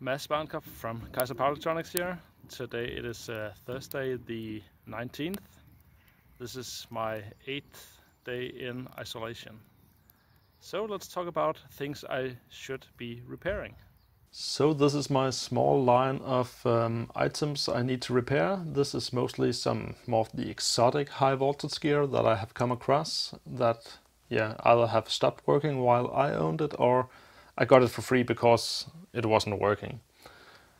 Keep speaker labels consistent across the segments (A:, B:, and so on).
A: Mads Barnkob from Kaizer Power Electronics here. Today it is uh, Thursday the 19th. This is my eighth day in isolation. So let's talk about things I should be repairing.
B: So this is my small line of um, items I need to repair. This is mostly some more of the exotic high voltage gear that I have come across that yeah either have stopped working while I owned it or I got it for free because it wasn't working.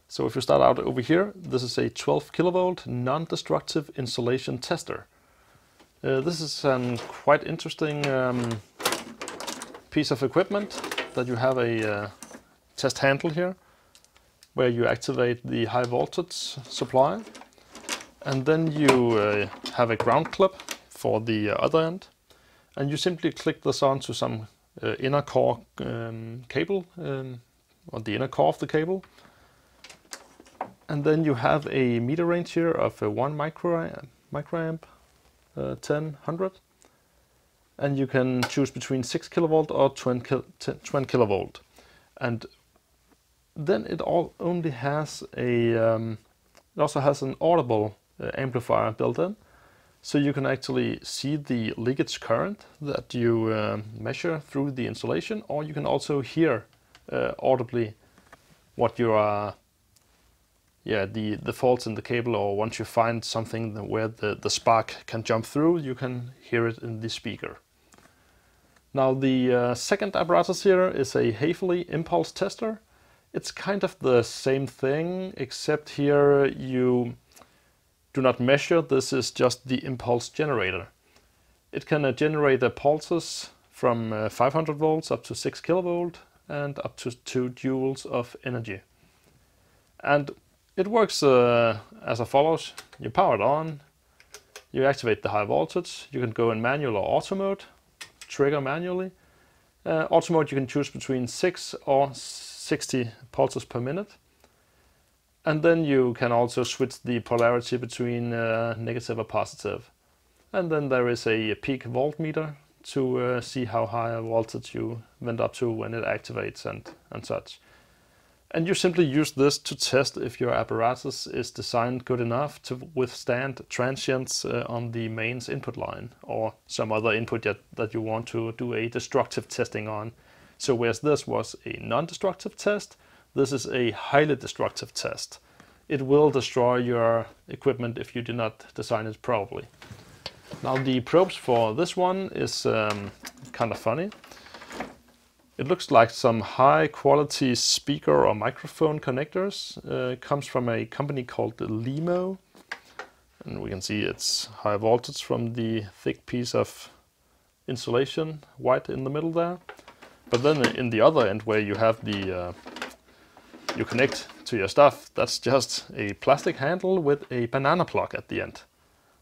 B: So if you start out over here, this is a 12 kilovolt non-destructive insulation tester. Uh, this is a quite interesting um, piece of equipment that you have a uh, test handle here where you activate the high voltage supply and then you uh, have a ground clip for the other end and you simply click this on to some uh, inner core um, cable um, on the inner core of the cable. And then you have a meter range here of uh, 1 micro, microamp, uh, 1000. And you can choose between 6 kilovolt or 20, 20 kilovolt. And then it all only has a, um, it also has an audible uh, amplifier built in. So you can actually see the leakage current that you uh, measure through the insulation, or you can also hear uh, audibly what you are yeah the the faults in the cable or once you find something where the the spark can jump through you can hear it in the speaker. Now the uh, second apparatus here is a Haefely impulse tester. It's kind of the same thing except here you do not measure this is just the impulse generator it can uh, generate the pulses from uh, 500 volts up to 6 kilovolt and up to 2 joules of energy. And it works uh, as follows. You power it on, you activate the high voltage, you can go in manual or auto mode, trigger manually. Uh, auto mode you can choose between 6 or 60 pulses per minute. And then you can also switch the polarity between uh, negative or positive. And then there is a peak voltmeter to uh, see how high a voltage you went up to when it activates and, and such. And you simply use this to test if your apparatus is designed good enough to withstand transients uh, on the mains input line or some other input that, that you want to do a destructive testing on. So whereas this was a non-destructive test, this is a highly destructive test. It will destroy your equipment if you do not design it properly. Now the probes for this one is um, kind of funny. It looks like some high quality speaker or microphone connectors. Uh, comes from a company called LEMO. And we can see it's high voltage from the thick piece of insulation, white in the middle there. But then in the other end where you have the, uh, you connect to your stuff, that's just a plastic handle with a banana plug at the end.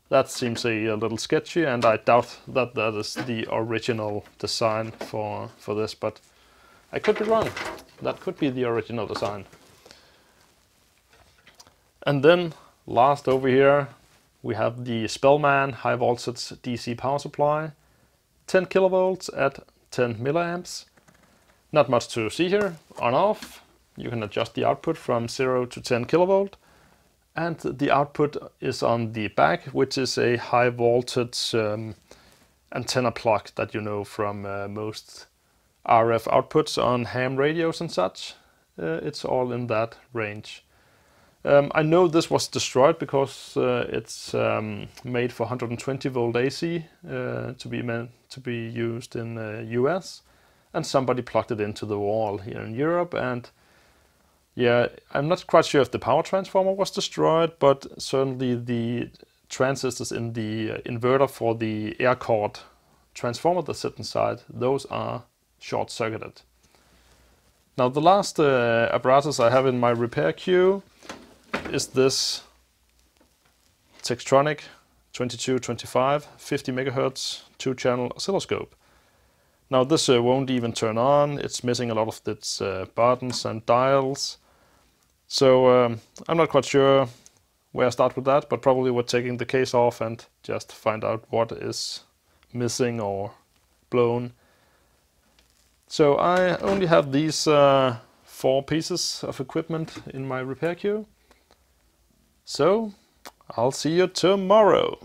B: That seems a, a, little sketchy and I doubt that that is the original design for, for this, but I could be wrong. That could be the original design. And then last over here we have the Spellman high voltage DC power supply, 10 kilovolts at 10 milliamps. Not much to see here, on off. You can adjust the output from 0 to 10 kilovolt and the output is on the back, which is a high voltage um, antenna plug that you know from uh, most RF outputs on ham radios and such. Uh, it's all in that range. Um, I know this was destroyed because uh, it's um, made for 120 volt AC uh, to be meant to be used in the US, and somebody plugged it into the wall here in Europe and yeah, I'm not quite sure if the power transformer was destroyed, but certainly the transistors in the uh, inverter for the air core transformer that sit inside, those are short-circuited. Now the last uh, apparatus I have in my repair queue is this Tektronix 2225 50 megahertz two-channel oscilloscope. Now this uh, won't even turn on, it's missing a lot of its uh, buttons and dials. So um, I'm not quite sure where I start with that, but probably we're taking the case off and just find out what is missing or blown. So I only have these uh, four pieces of equipment in my repair queue. So, I'll see you tomorrow.